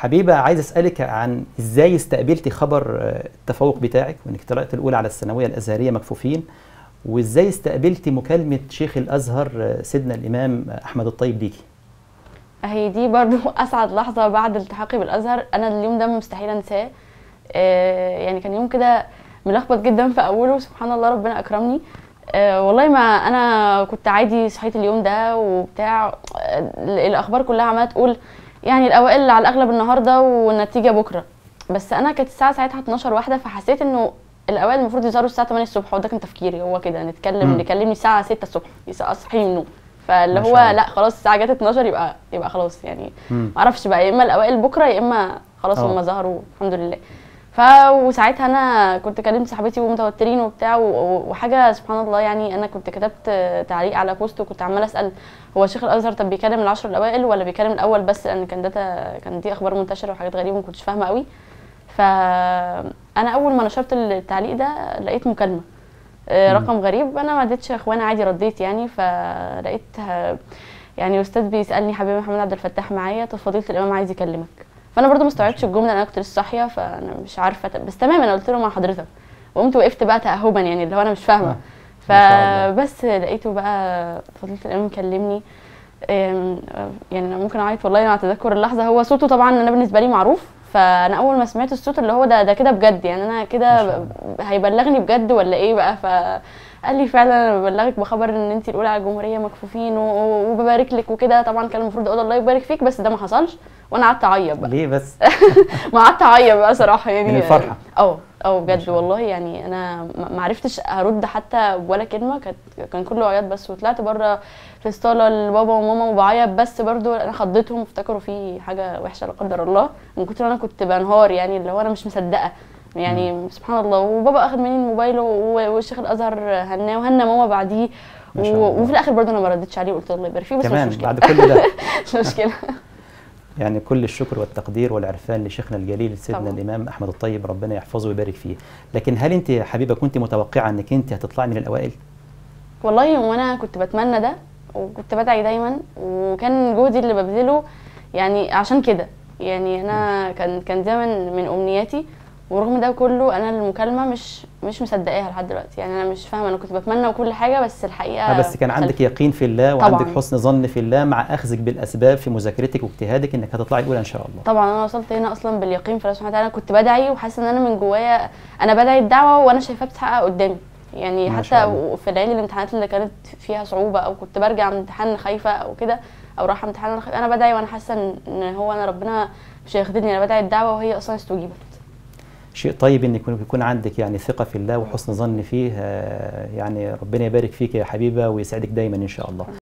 حبيبة عايز أسألك عن إزاي استقبلتي خبر آه، التفوق بتاعك وانك طلعت الأولى على الثانوية الأزهرية مكفوفين وإزاي استقبلتي مكالمة شيخ الأزهر آه، سيدنا الإمام أحمد الطيب ليكي هي دي برضو أسعد لحظة بعد التحاقي بالأزهر. أنا اليوم ده مستحيل أنساه. آه، يعني كان يوم كده ملخبط جدا في أوله. سبحان الله ربنا أكرمني. والله ما أنا كنت عادي صحيت اليوم ده وبتاع. الأخبار كلها عمالة تقول يعني الأوائل على الأغلب النهارده والنتيجة بكرة بس أنا كانت الساعة ساعتها 12 واحدة فحسيت إنه الأوائل المفروض يظهروا الساعة 8 الصبح وده كان تفكيري هو كده نتكلم مم. اللي كلمني الساعة 6 الصبح اصحي من النوم فاللي ما هو. لا خلاص الساعة جت 12 يبقى يبقى خلاص يعني مم. معرفش بقى يا إما الأوائل بكرة يا إما خلاص آه. هم ظهروا الحمد لله ف وساعتها أنا كنت كلمت صاحبتي ومتوترين وبتاع وحاجة سبحان الله يعني أنا كنت كتبت تعليق على بوست وكنت عمالة أسأل هو شيخ الأزهر طب بيكلم العشر الأوائل ولا بيكلم الأول بس؟ لأن كان داتا كان دي أخبار منتشرة وحاجات غريبة ما كنتش فاهمة قوي. فانا أول ما نشرت التعليق ده لقيت مكالمة. آه،. رقم غريب. أنا ما اديتش اخوان عادي رديت يعني. فلقيت يعني أستاذ بيسألني حبيبي محمد عبد الفتاح معايا طب فضيلة الإمام عايز يكلمك. فأنا برضو ما استوعبتش الجملة أنا كنت لسه صاحية فأنا مش عارفة. بس تمام أنا قلت له مع حضرتك. وقمت وقفت بقى تاهبا يعني اللي هو أنا مش فاهمة. آه. فبس لقيته بقى فضيله الامام كلمني أم، يعني أنا ممكن أعيط والله مع تذكر اللحظة. هو صوته طبعا أنا بالنسبة لي معروف فأنا أول ما سمعت الصوت اللي هو ده ده كده بجد يعني. أنا كده هيبلغني بجد ولا إيه بقى؟ فقال لي فعلا أنا ببلغك بخبر إن انت الأولى على الجمهورية مكفوفين وببارك لك وكده. طبعا كان المفروض أقول الله يبارك فيك بس ده ما حصلش. وأنا قعدت اعيط بقى. ليه بس؟ ما قعدت اعيط بقى صراحة يعني. من الفرحة. آه آه بجد. والله يعني أنا ما عرفتش أرد حتى ولا كلمة. كانت كان كله عياط بس. وطلعت بره في الصالة لبابا وماما وبعيط بس برضو. أنا خضيتهم افتكروا في حاجة وحشة لا قدر الله. من كتر أنا كنت بنهار يعني اللي هو أنا مش مصدقة يعني. سبحان الله. وبابا أخد مني الموبايل والشيخ الأزهر هناه وهنا ماما بعديه. وفي الآخر برضو أنا ما ردتش عليه وقلت له الله يبارك فيه بس مش مشكلة. بعد كل ده. مش مشكلة. يعني كل الشكر والتقدير والعرفان لشيخنا الجليل سيدنا طبعا. الإمام أحمد الطيب ربنا يحفظه ويبارك فيه. لكن هل أنت يا حبيبة كنت متوقعة أنك أنت هتطلعي من الأوائل؟ والله وأنا كنت بتمنى ده وكنت بدعي دايما وكان جهدي اللي ببذله يعني عشان كده. يعني أنا كان كان دايما من أمنياتي. ورغم ده كله أنا المكالمة مش مش مصدقاها لحد دلوقتي يعني أنا مش فاهمة أنا كنت بتمنى وكل حاجة بس الحقيقة آه بس كان عندك مختلفة. يقين في الله وعندك طبعاً. حسن ظن في الله مع أخذك بالأسباب في مذاكرتك واجتهادك إنك هتطلعي الأولى إن شاء الله طبعا أنا وصلت هنا أصلا باليقين في الله سبحانه وتعالى كنت بدعي وحاسة إن أنا من جوايا أنا بدعي الدعوة وأنا شايفاها بتتحقق قدامي يعني حتى. في ليالي الامتحانات اللي كانت فيها صعوبة أو كنت برجع من امتحان خايفة أو كده أو رايحة امتحان أنا بدعي وأنا حاسة إن هو أنا ربنا مش هيخدمني أنا بدعي الدعوة وهي أصلا استجيبت شيء طيب ان يكون يكون عندك يعني ثقة في الله وحسن ظن فيه. آه، يعني ربنا يبارك فيك يا حبيبة ويسعدك دايما إن شاء الله.